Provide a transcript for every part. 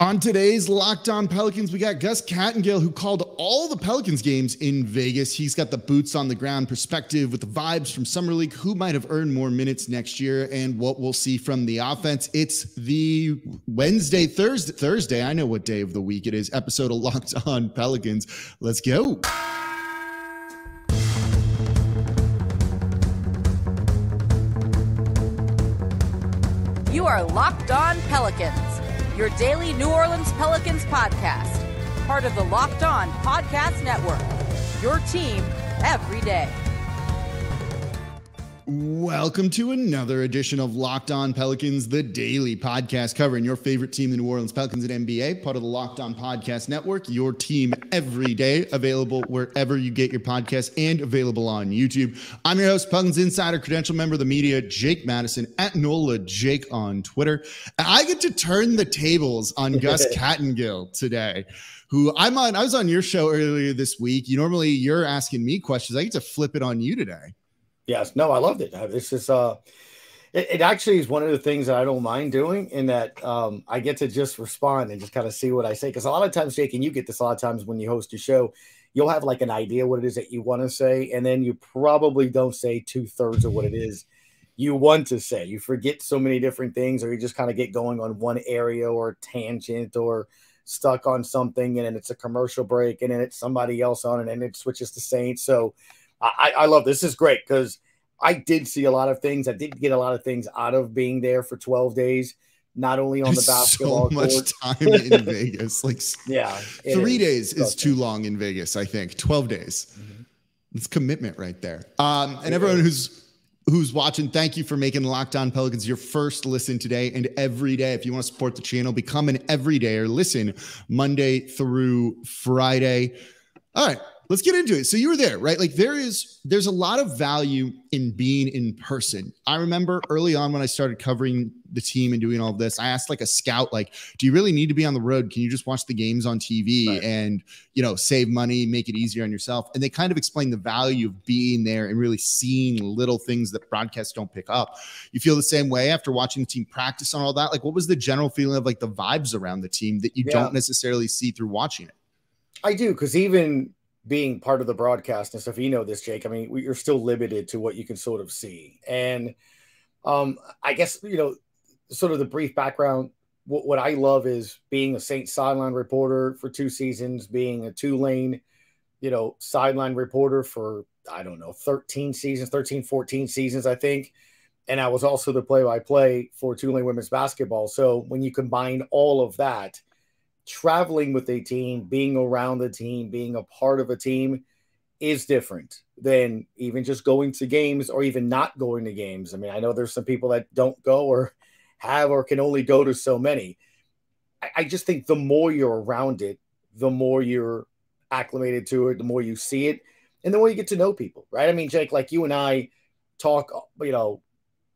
On today's Locked On Pelicans, we got Gus Kattengell, who called all the Pelicans games in Vegas. He's got the boots on the ground perspective with the vibes from Summer League, who might have earned more minutes next year, and what we'll see from the offense. It's the Wednesday, Thursday, Thursday. I know what day of the week it is. Episode of Locked On Pelicans. Let's go. You are Locked On Pelicans your daily New Orleans Pelicans podcast, part of the Locked On Podcast Network. Your team every day. Welcome to another edition of Locked On Pelicans, the daily podcast covering your favorite team, the New Orleans Pelicans at NBA, part of the Locked On Podcast Network, your team every day, available wherever you get your podcast and available on YouTube. I'm your host, Pelicans Insider, credential member of the media, Jake Madison, at NOLA Jake on Twitter. I get to turn the tables on Gus Kattengell today who I'm on. I was on your show earlier this week. You normally you're asking me questions. I get to flip it on you today. Yes, no, I loved it. This is uh it, it, actually is one of the things that I don't mind doing in that um, I get to just respond and just kind of see what I say. Because a lot of times, Jake, and you get this a lot of times when you host a show, you'll have like an idea what it is that you want to say, and then you probably don't say two thirds of what it is you want to say. You forget so many different things, or you just kind of get going on one area or tangent or stuck on something, and then it's a commercial break, and then it's somebody else on, it and then it switches to Saints. So I, I love this. this is great because I did see a lot of things. I did get a lot of things out of being there for 12 days, not only on the basketball. So much court. time in Vegas. Like yeah, three is. days is too long in Vegas, I think. 12 days. Mm-hmm. It's commitment right there. Um, and everyone who's who's watching, thank you for making Locked On Pelicans your first listen today and every day. If you want to support the channel, become an everyday or listen Monday through Friday. All right let's get into it. So you were there, right? Like there is there's a lot of value in being in person. I remember early on when I started covering the team and doing all of this, I asked like a scout like, "Do you really need to be on the road? Can you just watch the games on TV right. and, you know, save money, make it easier on yourself?" And they kind of explained the value of being there and really seeing little things that broadcasts don't pick up. You feel the same way after watching the team practice on all that? Like what was the general feeling of like the vibes around the team that you yeah. don't necessarily see through watching it? I do because even being part of the broadcast and stuff, you know this, Jake. I mean, you're still limited to what you can sort of see. And um, I guess, you know, sort of the brief background. What, what I love is being a Saint sideline reporter for two seasons, being a Tulane, you know, sideline reporter for, I don't know, 13 seasons, 13, 14 seasons, I think. And I was also the play by play for Tulane women's basketball. So when you combine all of that, traveling with a team, being around the team, being a part of a team is different than even just going to games or even not going to games. I mean, I know there's some people that don't go or have or can only go to so many. I, I just think the more you're around it, the more you're acclimated to it, the more you see it, and the more you get to know people, right? I mean, Jake, like you and I talk, you know,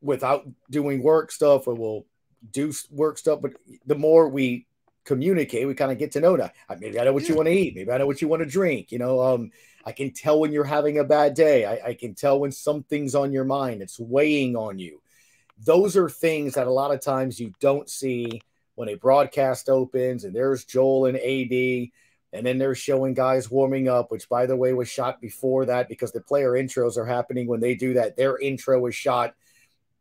without doing work stuff or we'll do work stuff, but the more we communicate. We kind of get to know that. Maybe I know what you want to eat. Maybe I know what you want to drink. You know, um, I can tell when you're having a bad day. I, I can tell when something's on your mind. It's weighing on you. Those are things that a lot of times you don't see when a broadcast opens and there's Joel and AD. And then they're showing guys warming up, which by the way was shot before that because the player intros are happening when they do that. Their intro is shot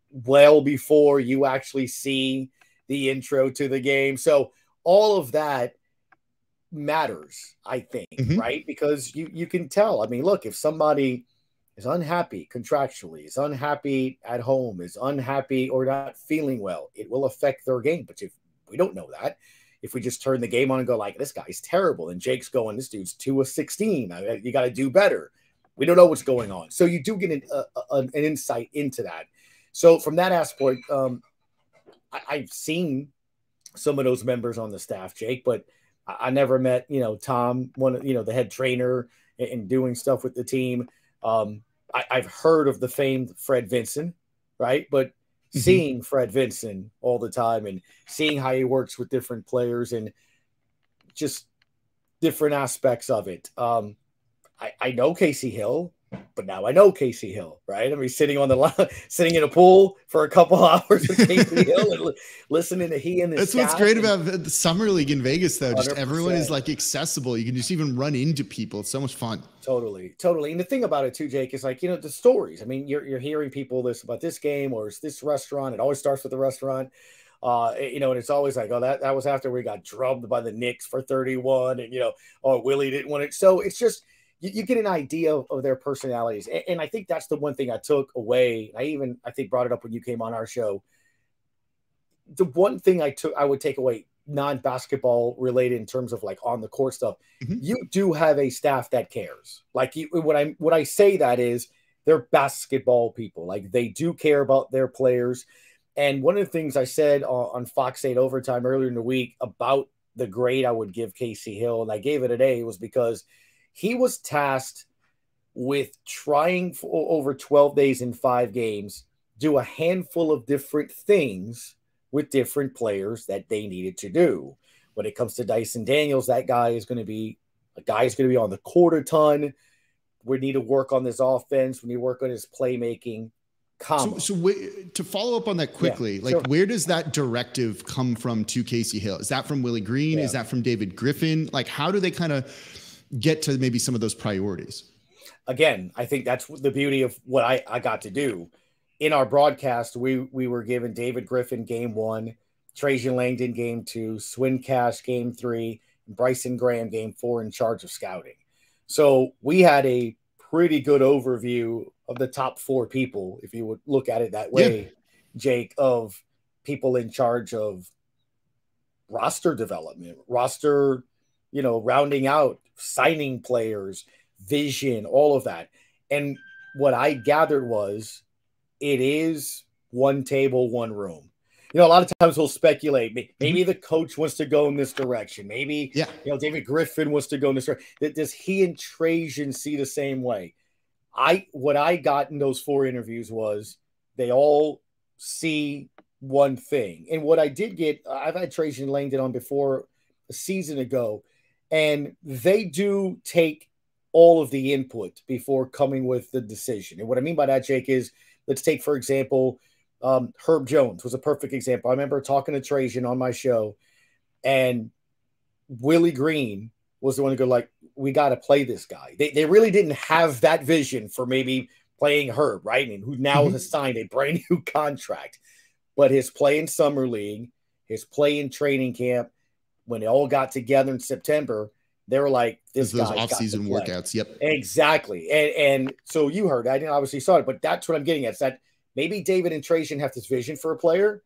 well before you actually see the intro to the game. So all of that matters, I think, mm-hmm. right? Because you you can tell. I mean, look, if somebody is unhappy contractually, is unhappy at home, is unhappy or not feeling well, it will affect their game. But if we don't know that, if we just turn the game on and go like, this guy's terrible, and Jake's going, this dude's two of sixteen, you got to do better. We don't know what's going on, so you do get an, an insight into that. So from that aspect, um, I, I've seen some of those members on the staff, Jake, but I, I never met, you know, Tom, one, of you know, the head trainer and, and doing stuff with the team. Um, I, have heard of the famed Fred Vinson, right? But mm-hmm. seeing Fred Vinson all the time and seeing how he works with different players and just different aspects of it. Um, I, I know Casey Hill. But now I know Casey Hill, right? I mean, sitting on the line, sitting in a pool for a couple hours with Casey Hill and li- listening to he and That's what's great about the summer league in Vegas, though. Just 100%. everyone is like accessible. You can just even run into people. It's so much fun. Totally, totally. And the thing about it too, Jake, is like you know the stories. I mean, you're you're hearing people this about this game or this restaurant. It always starts with the restaurant. Uh, you know, and it's always like, oh, that, that was after we got drubbed by the Knicks for 31, and you know, oh, Willie didn't want it. So it's just you, you get an idea of, of their personalities. And, and, I think that's the one thing I took away. I even I think brought it up when you came on our show. The one thing I took I would take away non-basketball related in terms of like on the court stuff, mm-hmm. you do have a staff that cares. Like you what I what I say that is they're basketball people. Like they do care about their players. And one of the things I said on, on Fox 8 overtime earlier in the week about the grade I would give Casey Hill, and I gave it a day, was because – he was tasked with trying for over 12 days in five games, do a handful of different things with different players that they needed to do. When it comes to Dyson Daniels, that guy is going to be a guy is going to be on the quarter ton. We need to work on this offense. We need to work on his playmaking. So, so w- to follow up on that quickly, yeah, like sure. where does that directive come from to Casey Hill? Is that from Willie Green? Yeah. Is that from David Griffin? Like, how do they kind of get to maybe some of those priorities. Again, I think that's the beauty of what I, I got to do. In our broadcast, we we were given David Griffin game one, Trajan Langdon game two, Swin Cash game three, Bryson Graham game four in charge of scouting. So we had a pretty good overview of the top four people, if you would look at it that way, yeah. Jake, of people in charge of roster development, roster, you know, rounding out signing players, vision, all of that. And what I gathered was it is one table, one room. You know, a lot of times we'll speculate. Maybe mm-hmm. the coach wants to go in this direction. Maybe, yeah. you know, David Griffin wants to go in this direction. Does he and Trajan see the same way? I what I got in those four interviews was they all see one thing. And what I did get, I've had Trajan Langdon on before a season ago, and they do take all of the input before coming with the decision. And what I mean by that, Jake, is let's take, for example, um, Herb Jones was a perfect example. I remember talking to Trajan on my show, and Willie Green was the one to go like, "We got to play this guy." They they really didn't have that vision for maybe playing Herb, right? And who now mm-hmm. has signed a brand new contract, but his play in summer league, his play in training camp, when they all got together in September, they were like, "This those off-season workouts." Yep, exactly. And and so you heard, I didn't obviously saw it, but that's what I'm getting at. Is that maybe David and Trajan have this vision for a player,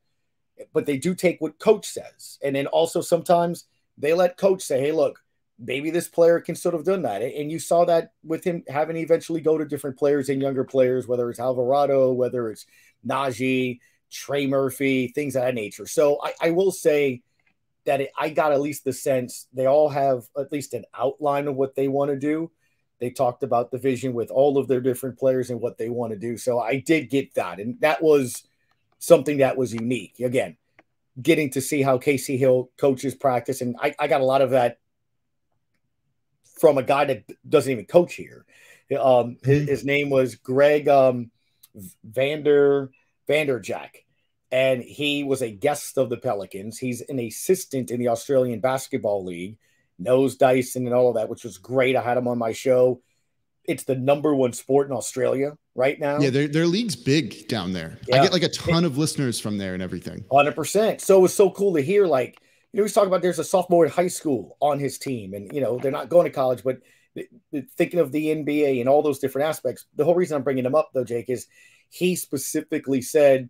but they do take what coach says, and then also sometimes they let coach say, "Hey, look." Maybe this player can sort of done that, and you saw that with him having to eventually go to different players and younger players, whether it's Alvarado, whether it's Naji, Trey Murphy, things of that nature. So I, I will say, that it, I got at least the sense they all have at least an outline of what they want to do. They talked about the vision with all of their different players and what they want to do. So I did get that. And that was something that was unique. Again, getting to see how Casey Hill coaches practice. And I, I got a lot of that from a guy that doesn't even coach here. Um, his, mm-hmm. his, name was Greg um, Vander Vanderjack and he was a guest of the Pelicans. He's an assistant in the Australian Basketball League, knows Dyson and all of that, which was great. I had him on my show. It's the number one sport in Australia right now. Yeah, their, their league's big down there. Yeah. I get like a ton of listeners from there and everything. 100%. So it was so cool to hear, like, you know, he's talking about there's a sophomore in high school on his team, and, you know, they're not going to college, but thinking of the NBA and all those different aspects. The whole reason I'm bringing him up, though, Jake, is he specifically said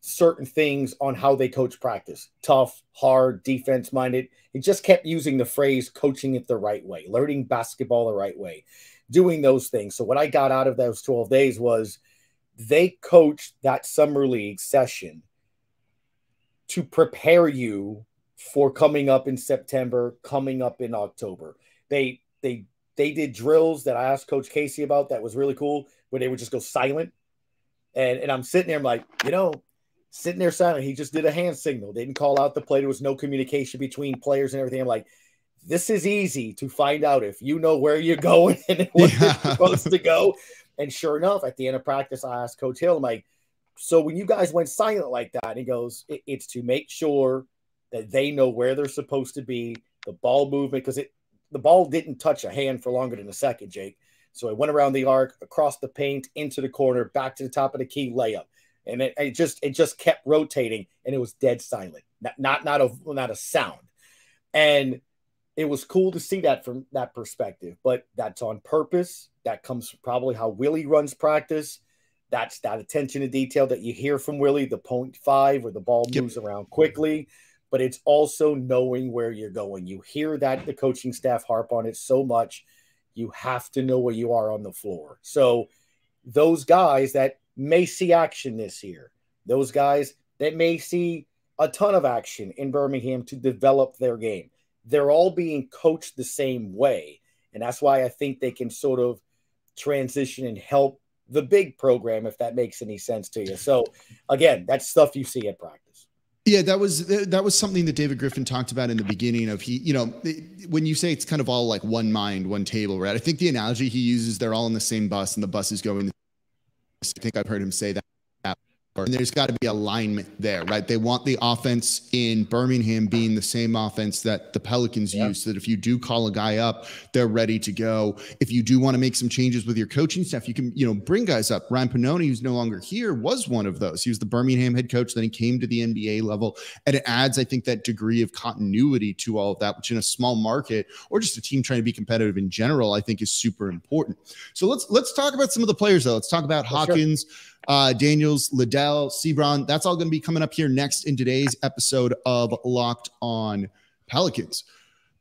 certain things on how they coach practice tough, hard, defense minded. He just kept using the phrase coaching it the right way, learning basketball the right way, doing those things. So, what I got out of those 12 days was they coached that summer league session to prepare you for coming up in September, coming up in October. They, they, they did drills that I asked Coach Casey about that was really cool, where they would just go silent. And, and I'm sitting there, I'm like, you know, sitting there silent. He just did a hand signal, didn't call out the play. There was no communication between players and everything. I'm like, this is easy to find out if you know where you're going and where yeah. you're supposed to go. And sure enough, at the end of practice, I asked Coach Hill, I'm like, so when you guys went silent like that, he goes, it's to make sure that they know where they're supposed to be, the ball movement, because it the ball didn't touch a hand for longer than a second, Jake. So it went around the arc, across the paint, into the corner, back to the top of the key layup. And it, it just it just kept rotating and it was dead silent. Not not not a not a sound. And it was cool to see that from that perspective, but that's on purpose. That comes probably how Willie runs practice. That's that attention to detail that you hear from Willie, the point five where the ball moves yep. around quickly, but it's also knowing where you're going. You hear that the coaching staff harp on it so much. You have to know where you are on the floor. So those guys that may see action this year, those guys that may see a ton of action in Birmingham to develop their game they're all being coached the same way. And that's why I think they can sort of transition and help the big program, if that makes any sense to you. So, again, that's stuff you see at practice. Yeah, that was that was something that David Griffin talked about in the beginning of he, you know, when you say it's kind of all like one mind, one table, right? I think the analogy he uses, they're all in the same bus and the bus is going. I think I've heard him say that and there's got to be alignment there, right? They want the offense in Birmingham being the same offense that the Pelicans yep. use, so that if you do call a guy up, they're ready to go. If you do want to make some changes with your coaching staff, you can, you know, bring guys up. Ryan Pannone, who's no longer here, was one of those. He was the Birmingham head coach, then he came to the NBA level. And it adds, I think, that degree of continuity to all of that, which in a small market or just a team trying to be competitive in general, I think is super important. So let's let's talk about some of the players though. Let's talk about For Hawkins. Sure uh, Daniels, Liddell, Seabron. That's all going to be coming up here next in today's episode of Locked On Pelicans.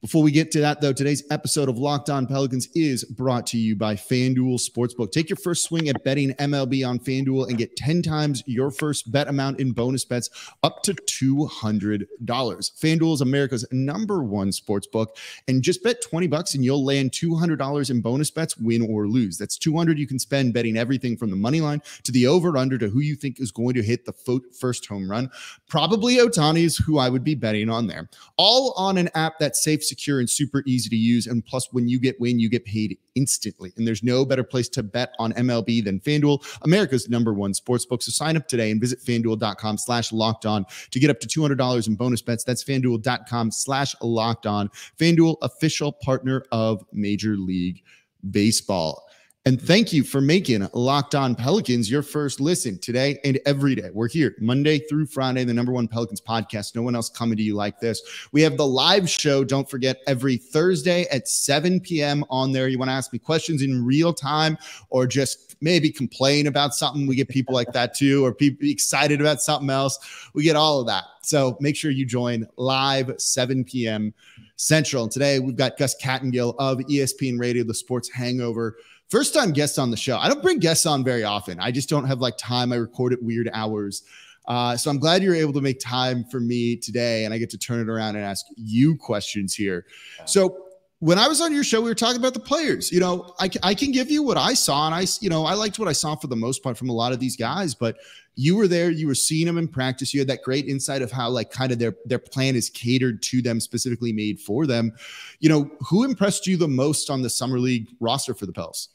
Before we get to that, though, today's episode of Locked On Pelicans is brought to you by FanDuel Sportsbook. Take your first swing at betting MLB on FanDuel and get 10 times your first bet amount in bonus bets up to $200. FanDuel is America's number one sportsbook. And just bet 20 bucks and you'll land $200 in bonus bets, win or lose. That's 200 you can spend betting everything from the money line to the over under to who you think is going to hit the first home run. Probably Ohtani is who I would be betting on there. All on an app that's safe secure, and super easy to use. And plus, when you get win, you get paid instantly. And there's no better place to bet on MLB than FanDuel, America's number one sports book. So sign up today and visit fanduel.com slash locked on to get up to $200 in bonus bets. That's fanduel.com slash locked on. FanDuel, official partner of Major League Baseball. And thank you for making Locked On Pelicans your first listen today and every day. We're here Monday through Friday, the number one Pelicans podcast. No one else coming to you like this. We have the live show. Don't forget every Thursday at 7 p.m. on there. You want to ask me questions in real time or just maybe complain about something. We get people like that too, or people excited about something else. We get all of that. So make sure you join live 7 p.m. Central. And today we've got Gus Kattengell of ESPN Radio, the Sports Hangover first time guest on the show. I don't bring guests on very often. I just don't have like time. I record at weird hours. Uh, so I'm glad you're able to make time for me today, and I get to turn it around and ask you questions here. So when I was on your show, we were talking about the players. You know, I, I can give you what I saw, and I, you know, I liked what I saw for the most part from a lot of these guys. But you were there, you were seeing them in practice. You had that great insight of how, like, kind of their their plan is catered to them, specifically made for them. You know, who impressed you the most on the summer league roster for the Pels?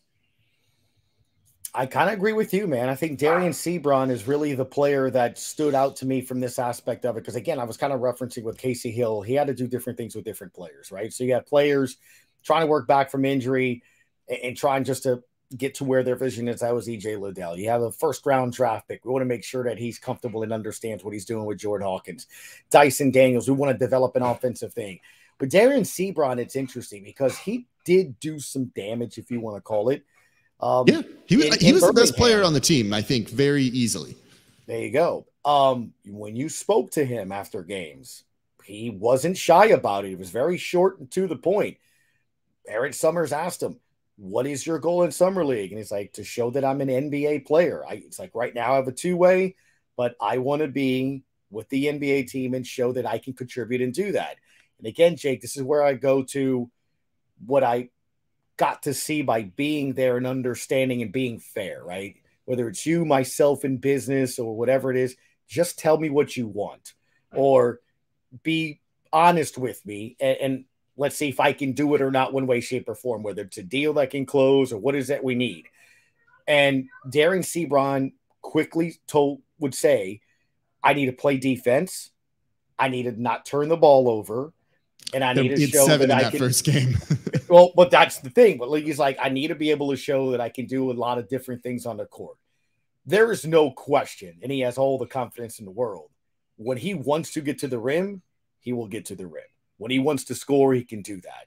I kind of agree with you, man. I think Dereon Seabron is really the player that stood out to me from this aspect of it. Because again, I was kind of referencing with Casey Hill. He had to do different things with different players, right? So you have players trying to work back from injury and, and trying just to get to where their vision is. That was EJ Liddell. You have a first round draft pick. We want to make sure that he's comfortable and understands what he's doing with Jordan Hawkins. Dyson Daniels, we want to develop an offensive thing. But Dereon Seabron, it's interesting because he did do some damage, if you want to call it um, yeah, he was, in, he was the best player on the team, I think, very easily. There you go. Um, when you spoke to him after games, he wasn't shy about it. He was very short and to the point. Eric Summers asked him, "What is your goal in summer league?" And he's like, "To show that I'm an NBA player." I, it's like right now I have a two way, but I want to be with the NBA team and show that I can contribute and do that. And again, Jake, this is where I go to what I got to see by being there and understanding and being fair, right? Whether it's you, myself in business, or whatever it is, just tell me what you want or be honest with me. And, and Let's see if I can do it or not, one way, shape, or form, whether it's a deal that can close or what is that we need. And Dereon Seabron quickly told would say, I need to play defense. I need to not turn the ball over. And I need to show seven that, in I that can, first game. well, but that's the thing. But like, he's like, I need to be able to show that I can do a lot of different things on the court. There is no question, and he has all the confidence in the world. When he wants to get to the rim, he will get to the rim. When he wants to score, he can do that.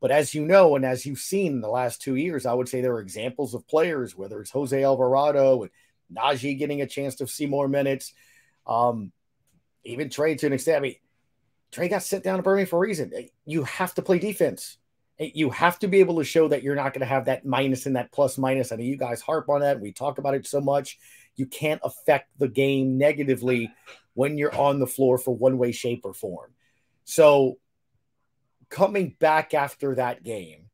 But as you know, and as you've seen in the last two years, I would say there are examples of players, whether it's Jose Alvarado and Naji getting a chance to see more minutes, um, even Trey to an extent. I mean, Trey got sent down to Birmingham for a reason. You have to play defense. You have to be able to show that you're not going to have that minus and that plus minus. I mean, you guys harp on that. We talk about it so much. You can't affect the game negatively when you're on the floor for one way, shape, or form. So coming back after that game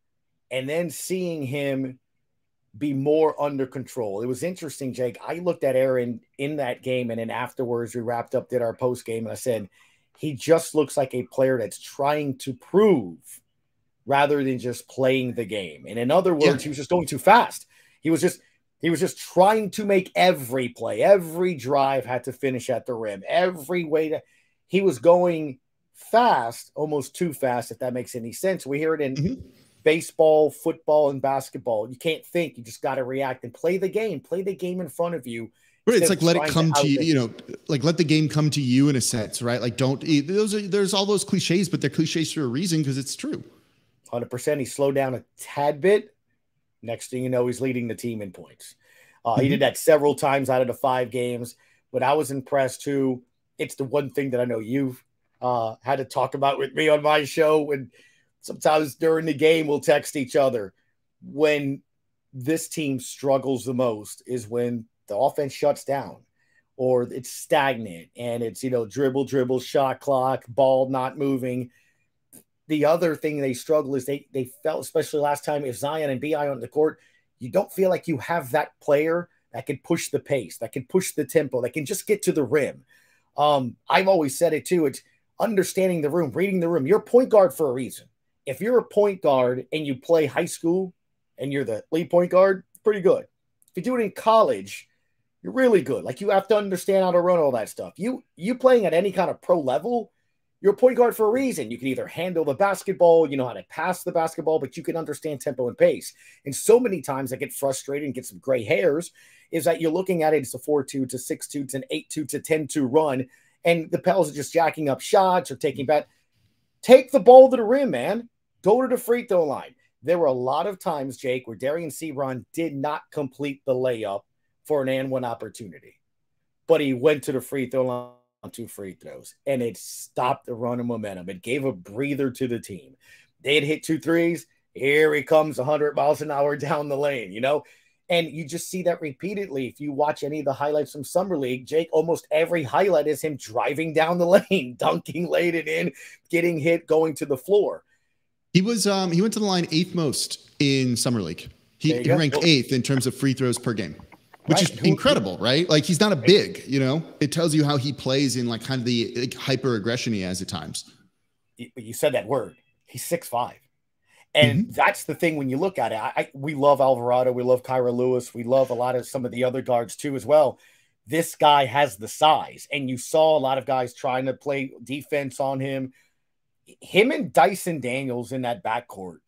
and then seeing him be more under control. It was interesting, Jake. I looked at Aaron in that game, and then afterwards we wrapped up, did our post game, and I said, he just looks like a player that's trying to prove rather than just playing the game. And in other words, yeah. he was just going too fast. He was just he was just trying to make every play, every drive had to finish at the rim, every way to he was going fast, almost too fast, if that makes any sense. We hear it in mm-hmm. baseball, football, and basketball. You can't think, you just got to react and play the game, play the game in front of you. Right, it's like let it come to, to you, you know, like let the game come to you in a sense, right? Like don't those are there's all those cliches, but they're cliches for a reason because it's true. 100%. He slowed down a tad bit. Next thing you know, he's leading the team in points. Uh, mm-hmm. He did that several times out of the five games, but I was impressed too. It's the one thing that I know you've uh, had to talk about with me on my show. And sometimes during the game, we'll text each other. When this team struggles the most is when the offense shuts down or it's stagnant and it's, you know, dribble, dribble, shot clock, ball not moving. The other thing they struggle is they they felt, especially last time, if Zion and Bi on the court, you don't feel like you have that player that can push the pace, that can push the tempo, that can just get to the rim. Um, I've always said it too. It's understanding the room, reading the room. You're point guard for a reason. If you're a point guard and you play high school and you're the lead point guard, pretty good. If you do it in college, you're really good. Like you have to understand how to run all that stuff. You you playing at any kind of pro level, you're a point guard for a reason. You can either handle the basketball, you know how to pass the basketball, but you can understand tempo and pace. And so many times I get frustrated and get some gray hairs is that you're looking at it, it's a 4 2 to 6 2 to an 8 2 to 10 2 run and the Pels are just jacking up shots or taking back. Take the ball to the rim, man. Go to the free throw line. There were a lot of times, Jake, where Dereon Seabron did not complete the layup for an and one opportunity, but he went to the free throw line two free throws, and it stopped the run of momentum. It gave a breather to the team. They had hit two threes. Here he comes 100 miles an hour down the lane. You know, and you just see that repeatedly. If you watch any of the highlights from Summer League, Jake, almost every highlight is him driving down the lane, dunking, laid it in, getting hit, going to the floor. He was um he went to the line eighth most in Summer League. He, he ranked eighth in terms of free throws per game. Which right. is incredible, right? Like he's not a big, you know. It tells you how he plays in like kind of the like, hyper aggression he has at times. You said that word. He's six five. And mm-hmm. that's the thing when you look at it. I, I, we love Alvarado, we love Kira Lewis, we love a lot of some of the other guards too as well. This guy has the size, and you saw a lot of guys trying to play defense on him. Him and Dyson Daniels in that backcourt,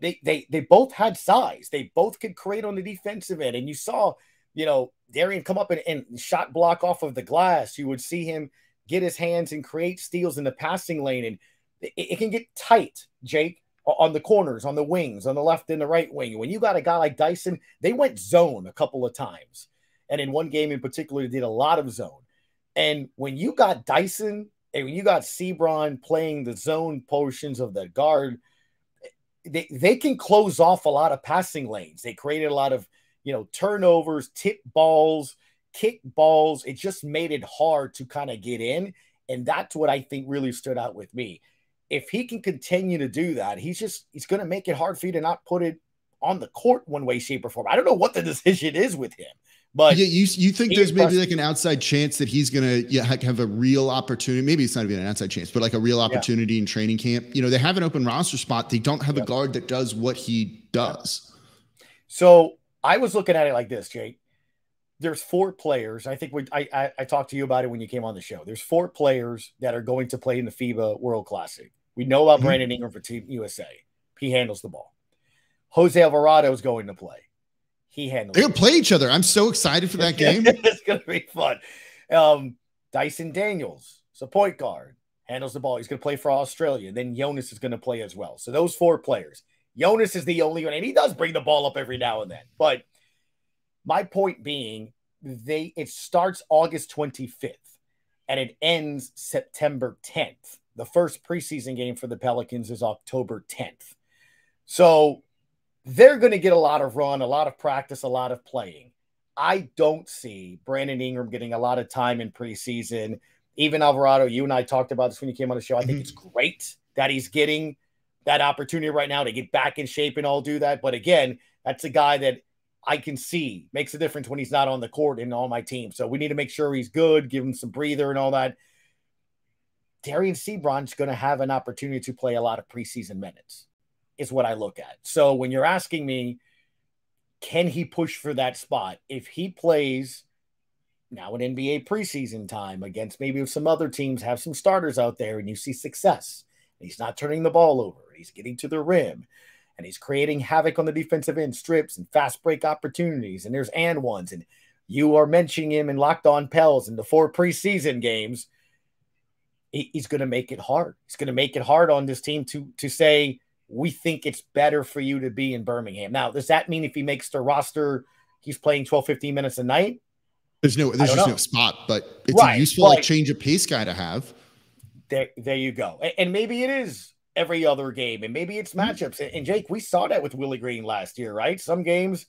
they they they both had size. They both could create on the defensive end, and you saw, you know, Dereon come up and, and shot block off of the glass. You would see him get his hands and create steals in the passing lane, and it, it can get tight, Jake on the corners, on the wings, on the left and the right wing. When you got a guy like Dyson, they went zone a couple of times. And in one game in particular, they did a lot of zone. And when you got Dyson and when you got Seabron playing the zone portions of the guard, they, they can close off a lot of passing lanes. They created a lot of, you know, turnovers, tip balls, kick balls. It just made it hard to kind of get in. And that's what I think really stood out with me if he can continue to do that, he's just he's going to make it hard for you to not put it on the court one way, shape, or form. I don't know what the decision is with him, But yeah, you you think there's maybe like an outside chance that he's gonna yeah, have a real opportunity? Maybe it's not even an outside chance, but like a real opportunity yeah. in training camp. You know, they have an open roster spot. They don't have yeah. a guard that does what he does. So I was looking at it like this, Jake. There's four players. I think we, I, I, I talked to you about it when you came on the show. There's four players that are going to play in the FIBA World Classic. We know about mm-hmm. Brandon Ingram for Team USA. He handles the ball. Jose Alvarado is going to play. He handles. They're gonna play each other. I'm so excited for that game. it's gonna be fun. Um, Dyson Daniels, a point guard, handles the ball. He's gonna play for Australia. Then Jonas is gonna play as well. So those four players. Jonas is the only one, and he does bring the ball up every now and then. But my point being, they it starts August 25th and it ends September 10th. The first preseason game for the Pelicans is October 10th. So they're going to get a lot of run, a lot of practice, a lot of playing. I don't see Brandon Ingram getting a lot of time in preseason. Even Alvarado, you and I talked about this when you came on the show. I think mm-hmm. it's great that he's getting that opportunity right now to get back in shape and all do that. But again, that's a guy that I can see makes a difference when he's not on the court and on my team. So we need to make sure he's good, give him some breather and all that. Dereon Seabron's going to have an opportunity to play a lot of preseason minutes is what I look at. So when you're asking me, can he push for that spot? If he plays now in NBA preseason time against maybe if some other teams have some starters out there and you see success, he's not turning the ball over, he's getting to the rim, and he's creating havoc on the defensive end, strips and fast break opportunities, and there's and ones, and you are mentioning him in locked on Pels in the four preseason games. He's going to make it hard. He's going to make it hard on this team to to say we think it's better for you to be in Birmingham. Now, does that mean if he makes the roster, he's playing 12, 15 minutes a night? There's no, there's just know. no spot, but it's right, a useful like change of pace guy to have. There, there you go. And maybe it is every other game, and maybe it's mm-hmm. matchups. And Jake, we saw that with Willie Green last year, right? Some games,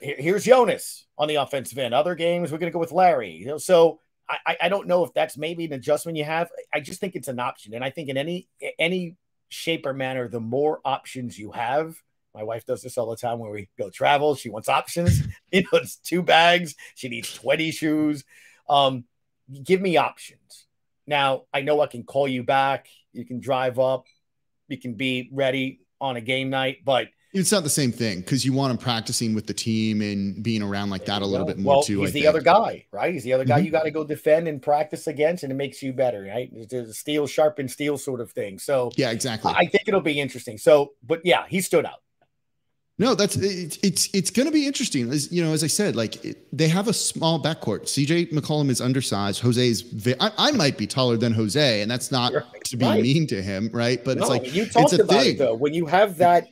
here's Jonas on the offensive end. Other games, we're going to go with Larry. You know, so I, I don't know if that's maybe an adjustment you have. I just think it's an option, and I think in any any shape or manner, the more options you have. My wife does this all the time when we go travel. She wants options. you know, it's two bags. She needs 20 shoes. Um, give me options. Now, I know I can call you back. You can drive up. You can be ready on a game night, but it's not the same thing because you want him practicing with the team and being around like that a little bit more well, too. He's I the think. other guy, right? He's the other guy mm-hmm. you got to go defend and practice against, and it makes you better, right? It's a steel sharpen steel sort of thing. So yeah, exactly. I think it'll be interesting. So, but yeah, he stood out. No, that's it, it's it's going to be interesting. As you know, as I said, like it, they have a small backcourt. CJ McCollum is undersized. Jose is. I, I, might be taller than Jose, and that's not right. to be mean to him, right? But no, it's like you talked about thing. it though. When you have that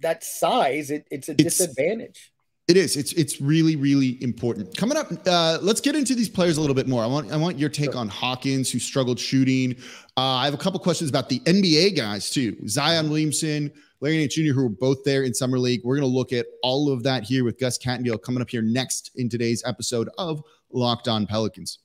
that size, it, it's a it's, disadvantage. It is. It's it's really really important. Coming up, uh, let's get into these players a little bit more. I want I want your take sure. on Hawkins, who struggled shooting. Uh, I have a couple questions about the NBA guys too. Zion Williamson, Larry Nance Jr., who were both there in summer league. We're going to look at all of that here with Gus Kattengell coming up here next in today's episode of Locked On Pelicans.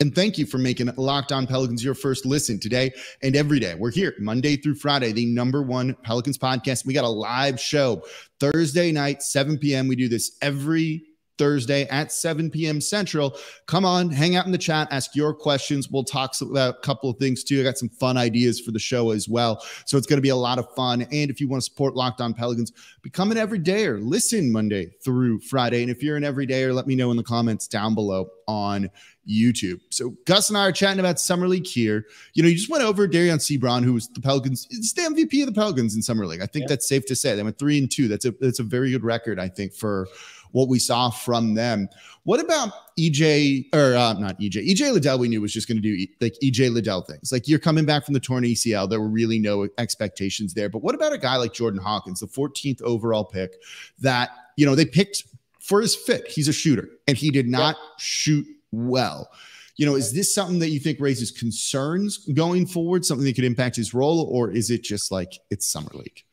And thank you for making Locked On Pelicans your first listen today and every day. We're here Monday through Friday, the number one Pelicans podcast. We got a live show Thursday night, 7 p.m. We do this every Thursday at 7 p.m. Central. Come on, hang out in the chat, ask your questions. We'll talk about a couple of things too. I got some fun ideas for the show as well. So it's going to be a lot of fun. And if you want to support Locked On Pelicans, become an everydayer. Listen Monday through Friday. And if you're an everydayer, let me know in the comments down below on YouTube. So Gus and I are chatting about Summer League here. You know, you just went over Dereon Seabron, who was the Pelicans, it's the MVP of the Pelicans in Summer League. I think yeah. that's safe to say. They went three and two. That's a that's a very good record, I think, for what we saw from them. What about EJ or uh, not EJ? EJ Liddell, we knew was just going to do like EJ Liddell things. Like you're coming back from the torn ACL. There were really no expectations there. But what about a guy like Jordan Hawkins, the 14th overall pick that, you know, they picked for his fit? He's a shooter and he did not yeah. shoot well. You know, is this something that you think raises concerns going forward, something that could impact his role, or is it just like it's summer league?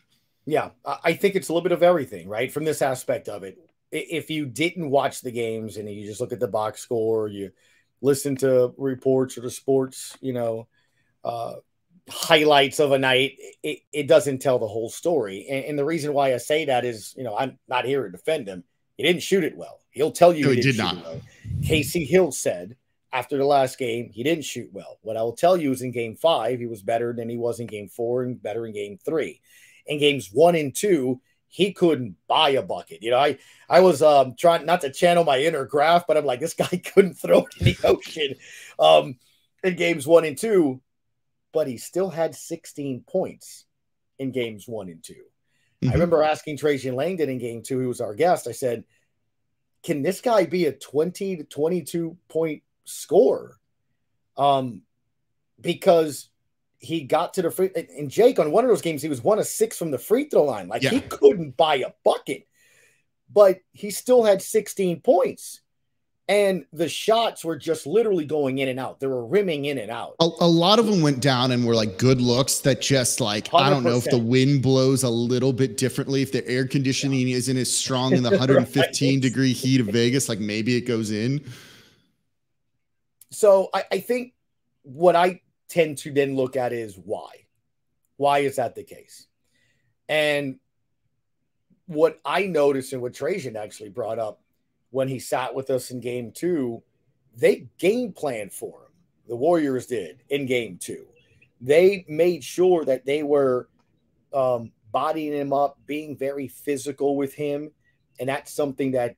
Yeah, I think it's a little bit of everything, right? From this aspect of it if you didn't watch the games and you just look at the box score, you listen to reports or the sports, you know, uh, highlights of a night, it, it doesn't tell the whole story. And, and, the reason why I say that is, you know, I'm not here to defend him. He didn't shoot it well. He'll tell you No, he, he didn't shoot well. Casey Hill said after the last game he didn't shoot well. What I will tell you is in game five, he was better than he was in game four and better in game three. In games one and two, he couldn't buy a bucket. You know, I I was um trying not to channel my inner graph, but I'm like, this guy couldn't throw it in the ocean um in games one and two, but he still had 16 points in games one and 2 I remember asking Trajan Langdon in game two, who was our guest, I said, Can this guy be a 20 to 22 point scorer? Um, because he got to the free and Jake on one of those games, he was one of six from the free throw line. Like he couldn't buy a bucket, but he still had 16 points. And the shots were just literally going in and out. They were rimming in and out. A, a lot of them went down and were like good looks that just like I don't know if the wind blows a little bit differently, if the air conditioning isn't as strong in the 115 Right. degree heat of Vegas, like maybe it goes in. So I, I think what I tend to then look at is why. Why is that the case? And what I noticed and what Trajan actually brought up when he sat with us in game two, they game planned for him. The Warriors did in game two. They made sure that they were um, bodying him up, being very physical with him. And that's something that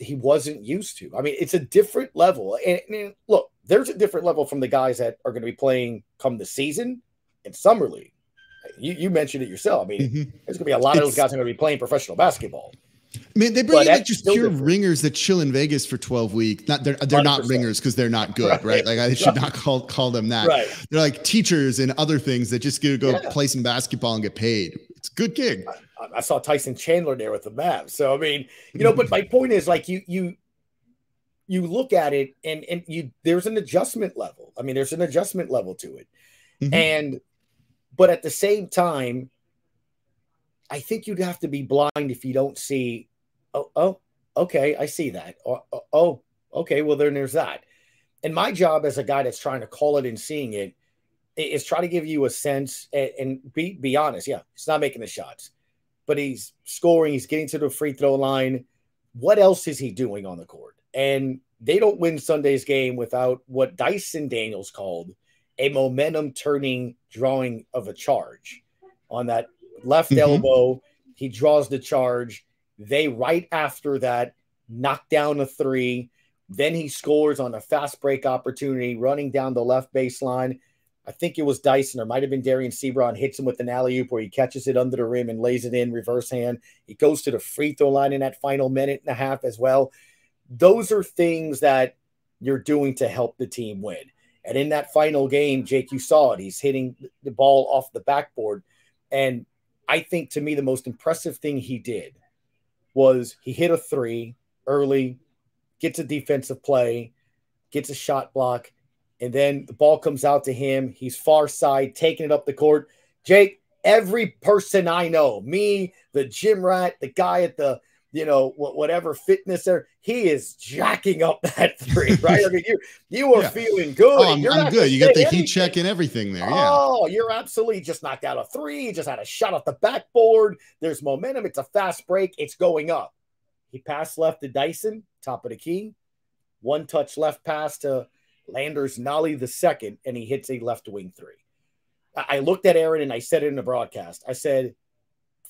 he wasn't used to. I mean, it's a different level. And, and look, there's a different level from the guys that are going to be playing come the season in summer league. You, you mentioned it yourself. I mean, Mhm. there's going to be a lot of those guys that are going to be playing professional basketball. I mean, they bring But in like just pure different. ringers that chill in Vegas for 12 weeks. Not they're they're not 100%. ringers because they're not good, right? Right. Like I should not call call them that. Right. They're like teachers and other things that just go go Yeah. play some basketball and get paid. It's a good gig. I, I saw Tyson Chandler there with the Mavs. So I mean, you know, but my point is like you you you look at it and and you there's an adjustment level. I mean, there's an adjustment level to it. Mhm. And but at the same time, I think you'd have to be blind if you don't see, oh, oh, okay, I see that. Oh, oh, oh, okay, well then there's that. And my job as a guy that's trying to call it and seeing it is try to give you a sense and, and be be honest. Yeah, he's not making the shots, but he's scoring. He's getting to the free throw line. What else is he doing on the court? And they don't win Sunday's game without what Dyson Daniels called a momentum turning drawing of a charge on that left Mhm. elbow. He draws the charge. They right after that knock down a three. Then he scores on a fast break opportunity, running down the left baseline. I think it was Dyson or might have been Dereon Seabron hits him with an alley oop where he catches it under the rim and lays it in reverse hand. He goes to the free throw line in that final minute and a half as well. Those are things that you're doing to help the team win. And in that final game, Jake, you saw it. He's hitting the ball off the backboard. And I think to me, the most impressive thing he did was he hit a three early, gets a defensive play, gets a shot block, and then the ball comes out to him. He's far side, taking it up the court. Jake, every person I know, me, the gym rat, the guy at the you know wh- whatever fitness there, he is jacking up that three, right? I mean, you you are Yeah. feeling good. Oh, I'm, You're I'm good. You say the heat check and everything there. Yeah. Oh, you're absolutely just knocked out a three. Just had a shot off the backboard. There's momentum. It's a fast break. It's going up. He passed left to Dyson, top of the key. One touch left pass to Landers Nolley the second, and he hits a left wing three. I I looked at Aaron and I said it in the broadcast. I said,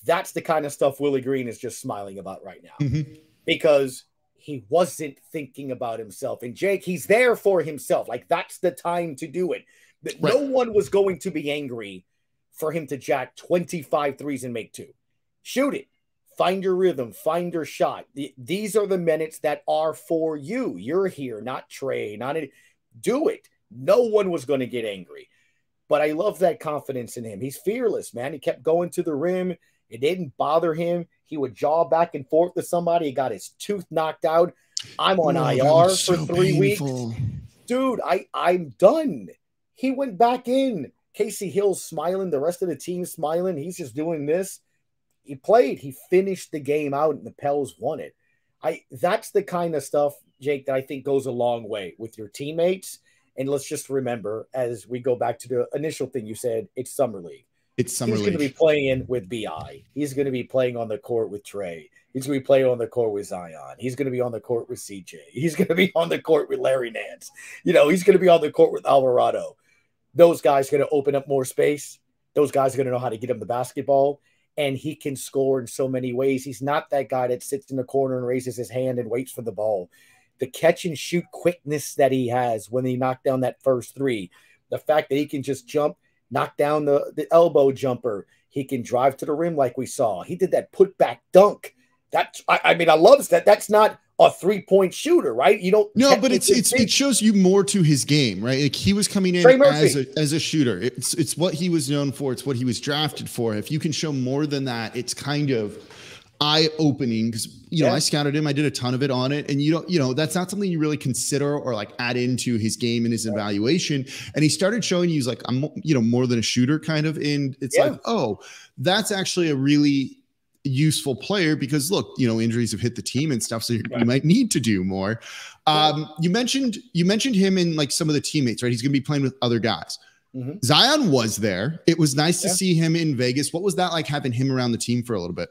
that's the kind of stuff Willie Green is just smiling about right now Mhm. because he wasn't thinking about himself. And Jake, he's there for himself. Like that's the time to do it. That No one was going to be angry for him to jack 25 threes and make two. Shoot it. Find your rhythm, find your shot. Th- These are the minutes that are for you. You're here, not Trey, not any, do it. No one was going to get angry. But I love that confidence in him. He's fearless, man. He kept going to the rim. It didn't bother him. He would jaw back and forth with somebody. He got his tooth knocked out. I'm on Oh, IR was for so three weeks. Dude, I, I'm done. He went back in. Casey Hill's smiling. The rest of the team smiling. He's just doing this. He played. He finished the game out, and the Pels won it. I that's the kind of stuff, Jake, that I think goes a long way with your teammates. And let's just remember, as we go back to the initial thing you said, it's summer league. It's summer He's going to be playing with Bi. He's going to be playing on the court with Trey. He's going to be playing on the court with Zion. He's going to be on the court with CJ. He's going to be on the court with Larry Nance. You know, he's going to be on the court with Alvarado. Those guys are going to open up more space. Those guys are going to know how to get him the basketball and he can score in so many ways. He's not that guy that sits in the corner and raises his hand and waits for the ball. The catch and shoot quickness that he has when he knocked down that first three, the fact that he can just jump, knock down the, the elbow jumper, he can drive to the rim like we saw. He did that put back dunk. That I, I mean, I love that. That's not a three point shooter, right? You don't. No, but it's it's it shows you more to his game, right? Like he was coming in as a as a shooter. It's it's what he was known for. It's what he was drafted for. If you can show more than that, it's kind of eye opening because you know yeah. I scouted him. I did a ton of it on it, and you don't you know that's not something you really consider or like add into his game and his right. evaluation. And he started showing you he's like I'm you know more than a shooter kind of. And it's yeah. like oh, that's actually a really useful player because look, you know, injuries have hit the team and stuff, so you, right. you might need to do more. Um, you mentioned you mentioned him and like some of the teammates, right? He's going to be playing with other guys. Mm-hmm. Zion was there. It was nice yeah. to see him in Vegas. What was that like having him around the team for a little bit?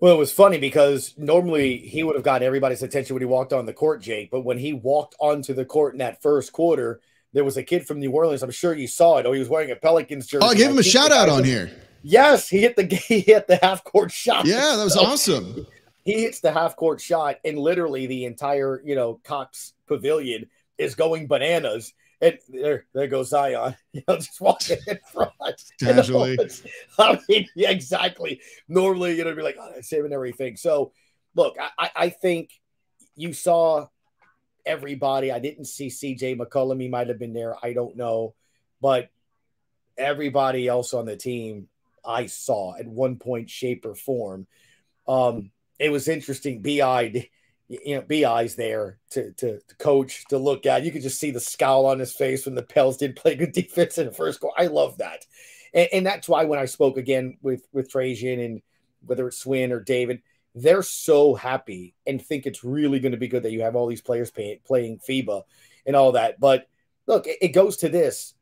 Well, it was funny because normally he would have got everybody's attention when he walked on the court, Jake. But when he walked onto the court in that first quarter, there was a kid from New Orleans. I'm sure you saw it. Oh, he was wearing a Pelicans jersey. Oh, I gave him a shout out on here. Yes, he hit the he hit the half court shot. Yeah, that was so awesome. He hits the half court shot, and literally the entire you know Cox Pavilion is going bananas. And there, there goes Zion, you know, just walking in front. Casually. You know, I mean, yeah, exactly. Normally, you know, be like, oh, I'm saving everything. So, look, I, I think you saw everybody. I didn't see CJ McCollum. He might have been there. I don't know. But everybody else on the team I saw at one point, shape, or form. Um, it was interesting. Bi, you know, Bi's there to, to, to coach to look at. You could just see the scowl on his face when the Pels did play good defense in the first goal. I love that, and, and that's why when I spoke again with with Trajan and whether it's Swin or David, they're so happy and think it's really going to be good that you have all these players pay, playing FIBA and all that. But look, it, it goes to this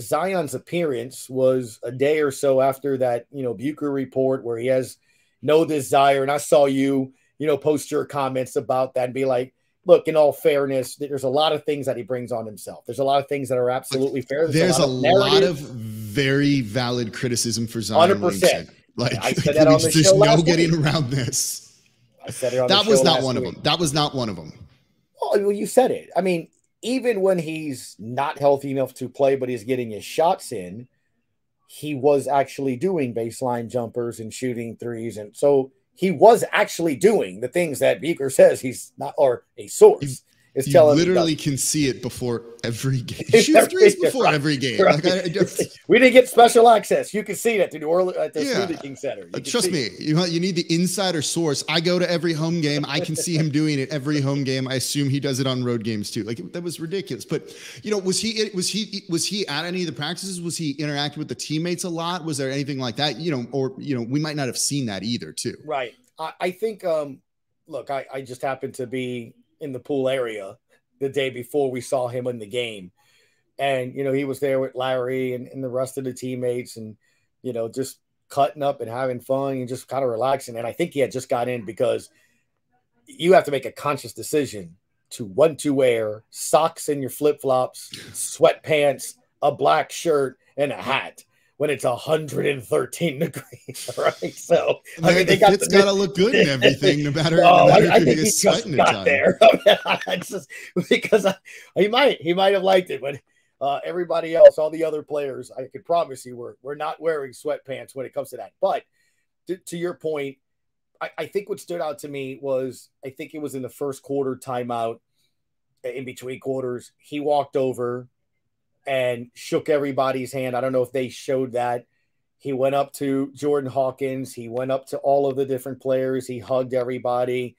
Zion's appearance was a day or so after that, you know, Bucher report where he has no desire. And I saw you, you know, post your comments about that and be like, look, in all fairness, there's a lot of things that he brings on himself. There's a lot of things that are absolutely fair. There's, there's a, lot, a lot, of very valid criticism for Zion. 100%. Like, I said that on the there's no getting week. around this. I said it on that was not one week. of them. That was not one of them. Oh, well, you said it. I mean, even when he's not healthy enough to play, but he's getting his shots in, he was actually doing baseline jumpers and shooting threes. And so he was actually doing the things that Bucher says he's not, or a source is you telling literally can see it before every game. He shoots threes before right. every game. Right. Like I, just, we didn't get special access. You can see that through New Orleans at the yeah. King Center. Uh, trust me, you you need the insider source. I go to every home game. I can see him doing it every home game. I assume he does it on road games too. Like that was ridiculous. But you know, was he was he was he at any of the practices? Was he interacting with the teammates a lot? Was there anything like that? You know, or you know, we might not have seen that either too. Right. I, I think. um Look, I, I just happened to be in the pool area the day before we saw him in the game. And, you know, he was there with Larry and, and the rest of the teammates and, you know, just cutting up and having fun and just kind of relaxing. And I think he had just got in because you have to make a conscious decision to want to wear socks and your flip flops, sweatpants, a black shirt, and a hat when it's 113 degrees, right? So I mean, they got it's got to look good and everything, no matter. no matter I, I think he just got there. just, because I, he might he might have liked it, but uh, everybody else, all the other players, I can promise you, we're we're not wearing sweatpants when it comes to that. But to, to your point, I, I think what stood out to me was I think it was in the first quarter timeout, in between quarters, he walked over and shook everybody's hand. I don't know if they showed that. He went up to Jordan Hawkins. He went up to all of the different players. He hugged everybody,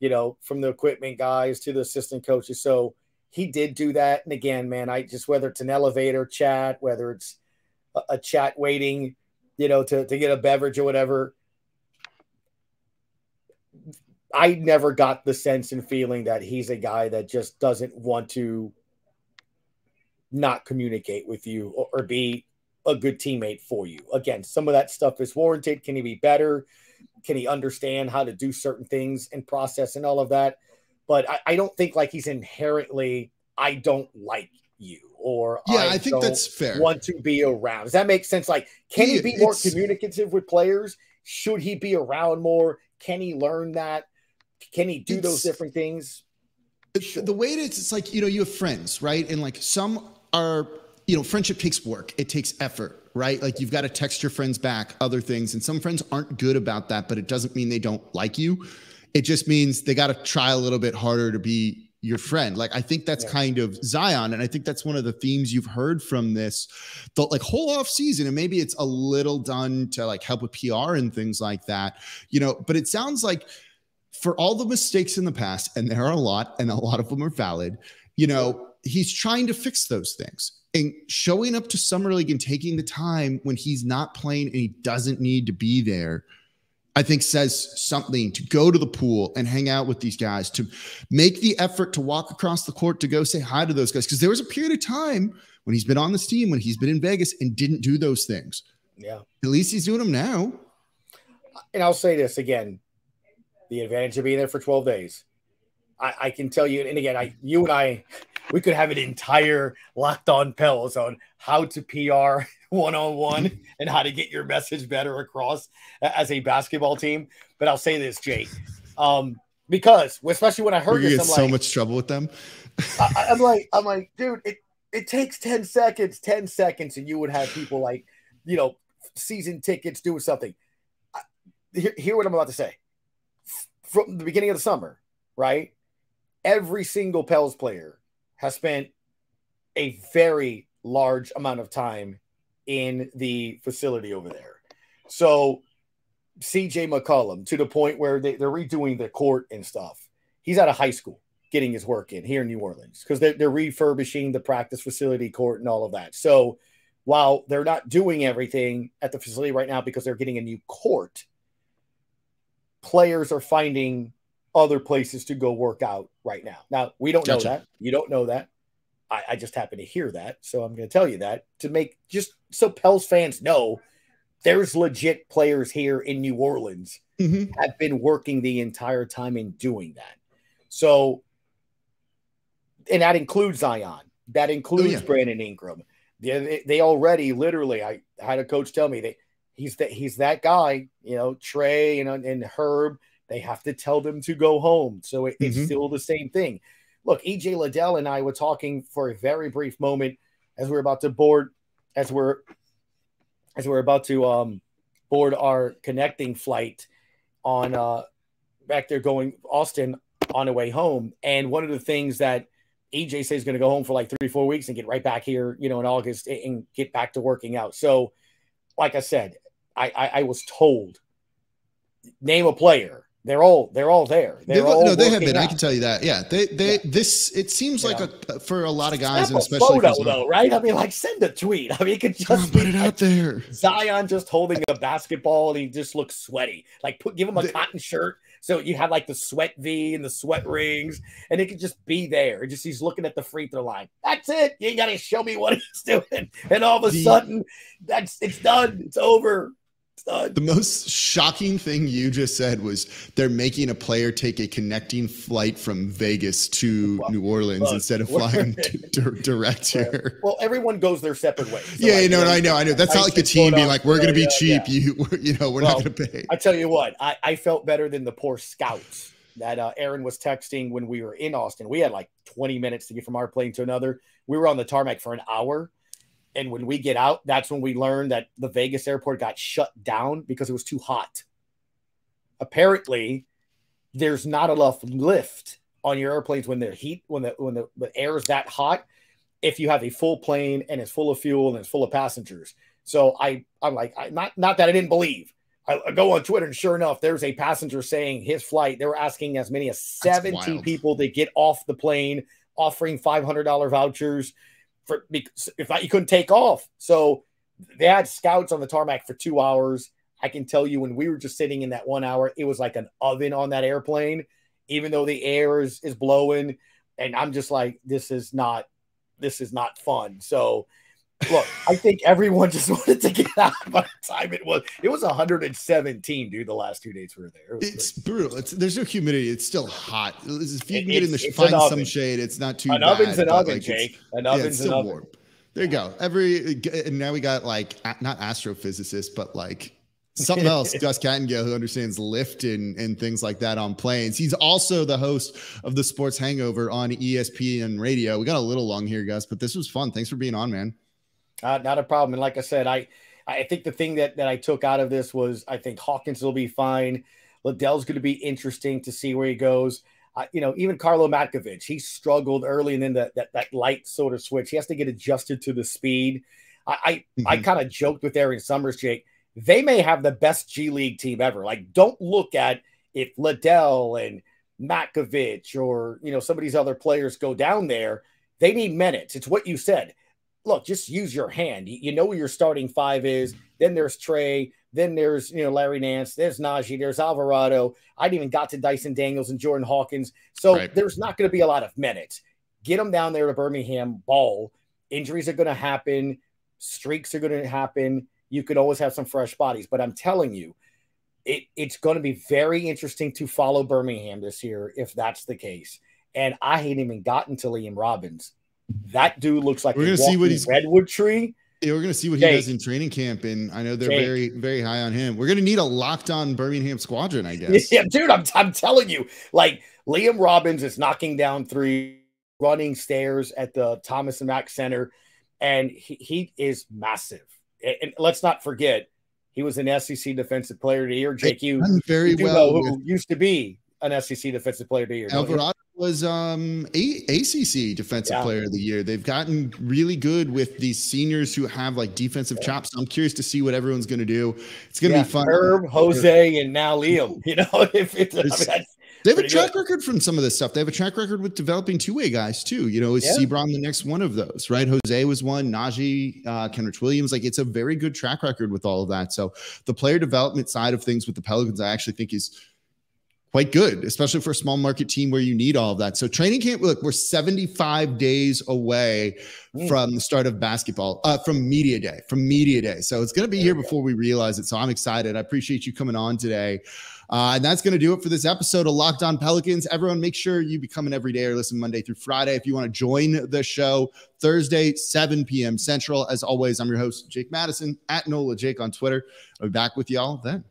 you know, from the equipment guys to the assistant coaches. So he did do that. And again, man, I just whether it's an elevator chat, whether it's a, a chat waiting, you know, to, to get a beverage or whatever. I never got the sense and feeling that he's a guy that just doesn't want to not communicate with you or, or be a good teammate for you. Again, some of that stuff is warranted. Can he be better? Can he understand how to do certain things and process and all of that? But I, I don't think like he's inherently, I don't like you or yeah, I, I think that's fair. Want to be around? Does that make sense? Like, can he, he be more communicative with players? Should he be around more? Can he learn that? Can he do those different things? Sure. The way it is, it's like you know, you have friends, right? And like some are, you know, friendship takes work. It takes effort, right? Like you've got to text your friends back, other things, and some friends aren't good about that. But it doesn't mean they don't like you. It just means they got to try a little bit harder to be your friend. Like I think that's yeah. kind of Zion, and I think that's one of the themes you've heard from this, the like whole off season, and maybe it's a little done to like help with PR and things like that, you know. But it sounds like for all the mistakes in the past, and there are a lot, and a lot of them are valid, you know, he's trying to fix those things and showing up to summer league and taking the time when he's not playing and he doesn't need to be there I think says something to go to the pool and hang out with these guys, to make the effort to walk across the court to go say hi to those guys. Because there was a period of time when he's been on this team, when he's been in Vegas and didn't do those things. Yeah. At least he's doing them now. And I'll say this again the advantage of being there for 12 days. I, I can tell you, and again, I you and I we could have an entire locked on Pels on how to PR one on one and how to get your message better across as a basketball team. But I'll say this, Jake, um, because especially when I heard you this, I'm so like, much trouble with them. I, I'm like, I'm like, dude, it, it takes 10 seconds, 10 seconds, and you would have people like, you know, season tickets doing something. Hear, hear what I'm about to say. From the beginning of the summer, right? Every single Pels player has spent a very large amount of time in the facility over there. So CJ McCollum to the point where they, they're redoing the court and stuff. He's out of high school getting his work in here in New Orleans because they're, they're refurbishing the practice facility court and all of that. So while they're not doing everything at the facility right now because they're getting a new court, players are finding other places to go work out right now. Now, we don't gotcha. know that. You don't know that. I, I just happen to hear that. So I'm going to tell you that to make just so Pels fans know there's legit players here in New Orleans mm-hmm. have been working the entire time in doing that. So, and that includes Zion, that includes oh, yeah. Brandon Ingram. They, they already literally, I had a coach tell me that he's that he's that guy, you know, Trey and, and Herb. They have to tell them to go home. So it, mm-hmm. it's still the same thing look, EJ Liddell and I were talking for a very brief moment as we are about to board, as we're as we're about to um, board our connecting flight on uh, back there going Austin on the way home. And one of the things that EJ says going to go home for like three, four weeks and get right back here, you know, in August and get back to working out. So, like I said, I, I, I was told name a player they're all they're all there. They're all no, they have been. Out. I can tell you that. Yeah, they they yeah. this it seems yeah. like a for a lot of guys, and especially photo though, right? I mean, like send a tweet. I mean, you could just put it out there. Zion just holding a basketball and he just looks sweaty. Like put give him a the, cotton shirt so you have like the sweat V and the sweat rings, and it could just be there. just he's looking at the free throw line. That's it. You got to show me what he's doing, and all of a the, sudden, that's it's done. It's over. The most shocking thing you just said was they're making a player take a connecting flight from Vegas to well, New Orleans look, instead of flying direct here. Well, everyone goes their separate ways. So yeah, like, no, I know, I know. That's not like the team being like, "We're going to be cheap." Yeah. You, you know, we're well, not going to pay. I tell you what, I, I felt better than the poor scouts that uh, Aaron was texting when we were in Austin. We had like 20 minutes to get from our plane to another. We were on the tarmac for an hour and when we get out, that's when we learned that the Vegas airport got shut down because it was too hot. Apparently, there's not enough lift on your airplanes when the heat, when the when the, the air is that hot. If you have a full plane and it's full of fuel and it's full of passengers, so I I'm like I, not not that I didn't believe. I, I, go on Twitter and sure enough, there's a passenger saying his flight. They were asking as many as 70 people to get off the plane, offering $500 vouchers for if not, you couldn't take off. So they had scouts on the tarmac for two hours. I can tell you when we were just sitting in that one hour, it was like an oven on that airplane, even though the air is, is blowing. And I'm just like, this is not this is not fun. So Look, I think everyone just wanted to get out by the time it was. It was 117, dude. The last two days we were there. It it's brutal. It's there's no humidity. It's still hot. If you can get in the find some shade, it's not too. An bad, oven's an oven, like Jake. An oven's yeah, an oven. Warm. There you go. Every and now we got like not astrophysicists, but like something else. Gus Kattengell, who understands lift and, and things like that on planes. He's also the host of the Sports Hangover on ESPN Radio. We got a little long here, Gus, but this was fun. Thanks for being on, man. Uh, not a problem. And like I said, I I think the thing that that I took out of this was I think Hawkins will be fine. Liddell's going to be interesting to see where he goes. Uh, you know, even Karlo Matkovic, he struggled early, and then that, that that light sort of switch. He has to get adjusted to the speed. I I, mm-hmm. I kind of joked with Aaron Summers, Jake. They may have the best G League team ever. Like, don't look at if Liddell and Matkovic or you know some of these other players go down there. They need minutes. It's what you said look, just use your hand. You, know where your starting five is. Mm-hmm. Then there's Trey. Then there's you know Larry Nance. There's Naji. There's Alvarado. I didn't even got to Dyson Daniels and Jordan Hawkins. So right. there's not going to be a lot of minutes. Get them down there to Birmingham. Ball. Injuries are going to happen. Streaks are going to happen. You could always have some fresh bodies, but I'm telling you, it, it's going to be very interesting to follow Birmingham this year if that's the case. And I hadn't even gotten to Liam Robbins that dude looks like we're gonna see what he's redwood tree. Yeah, we're gonna see what Jake. he does in training camp, and I know they're Jake. very, very high on him. We're gonna need a locked on Birmingham squadron, I guess. Yeah, dude, I'm, I'm telling you, like Liam Robbins is knocking down three, running stairs at the Thomas and Mack Center, and he, he is massive. And, and let's not forget, he was an SEC Defensive Player of the Year. Jake, you very you well who with... used to be an SEC Defensive Player of the Year. Alvarado was um a- ACC Defensive yeah. Player of the Year. They've gotten really good with these seniors who have like defensive yeah. chops. I'm curious to see what everyone's going to do. It's going to yeah. be fun. Herb, Jose, and now Liam. You know, if it's, I mean, they have a track good. record from some of this stuff. They have a track record with developing two way guys too. You know, is yeah. Seabron the next one of those? Right? Jose was one. Naji, uh, Kenrich Williams. Like it's a very good track record with all of that. So the player development side of things with the Pelicans, I actually think is quite good, especially for a small market team where you need all of that. So training camp, look, we're 75 days away mm. from the start of basketball, uh, from media day, from media day. So it's going to be there here before we realize it. So I'm excited. I appreciate you coming on today. Uh, and that's going to do it for this episode of Locked On Pelicans. Everyone, make sure you become an everyday or listen Monday through Friday. If you want to join the show, Thursday, 7 p.m. Central. As always, I'm your host, Jake Madison, at NOLA Jake on Twitter. I'll be back with y'all then.